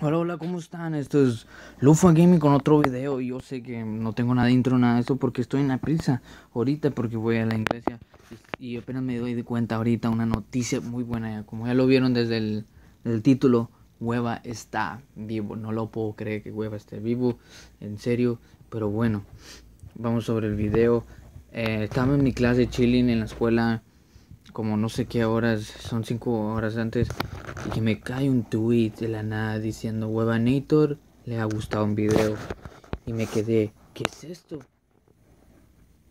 Hola, hola, ¿cómo están? Esto es Lufa Gaming con otro video. Yo sé que no tengo nada de intro, nada de eso porque estoy en la prisa ahorita porque voy a la iglesia y apenas me doy de cuenta ahorita una noticia muy buena. Como ya lo vieron desde el, el título, Hueva está vivo. No lo puedo creer que Hueva esté vivo, en serio. Pero bueno, vamos sobre el video. Eh, estaba en mi clase chilling en la escuela como no sé qué horas, son cinco horas antes, y que me cae un tweet de la nada diciendo, Nator le ha gustado un video. Y me quedé, ¿qué es esto?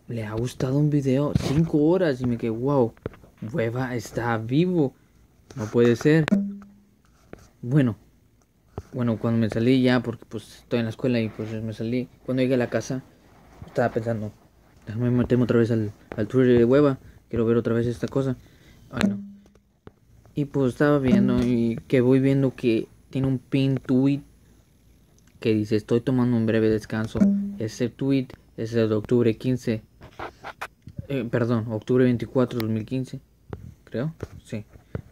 Le ha gustado un video, cinco horas, y me quedé, wow, Hueva está vivo. No puede ser. Bueno, bueno, cuando me salí ya, porque pues estoy en la escuela y pues me salí, cuando llegué a la casa, estaba pensando, déjame meterme otra vez al, al Twitter de Hueva quiero ver otra vez esta cosa. Bueno. Y pues estaba viendo y que voy viendo que tiene un pin tweet que dice estoy tomando un breve descanso. Ese tweet es de octubre 15. Eh, perdón, octubre 24 2015. Creo. Sí.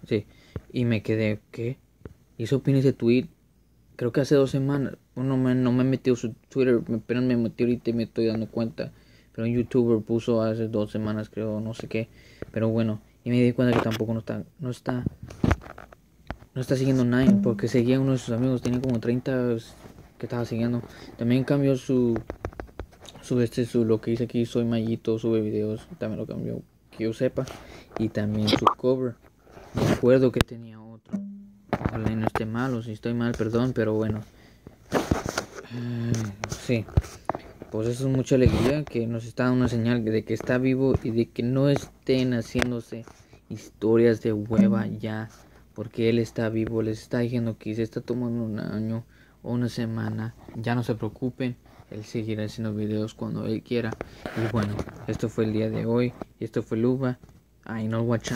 Sí. Y me quedé, ¿qué? Hizo pin ese tweet. Creo que hace dos semanas. No me, no me he metido su Twitter, pero me metí ahorita y me estoy dando cuenta pero un youtuber puso hace dos semanas creo no sé qué pero bueno y me di cuenta que tampoco no está no está no está siguiendo Nine porque seguía uno de sus amigos tenía como 30 que estaba siguiendo. También cambió su su este su lo que dice aquí soy mallito sube videos también lo cambió que yo sepa. Y también su cover me acuerdo que tenía otro. Ojalá no esté malo si estoy mal perdón pero bueno. Eh, sí pues eso es mucha alegría que nos está dando una señal de que está vivo y de que no estén haciéndose historias de hueva ya porque él está vivo les está diciendo que se está tomando un año o una semana ya no se preocupen él seguirá haciendo videos cuando él quiera. Y bueno esto fue el día de hoy y esto fue Luba ahí no watch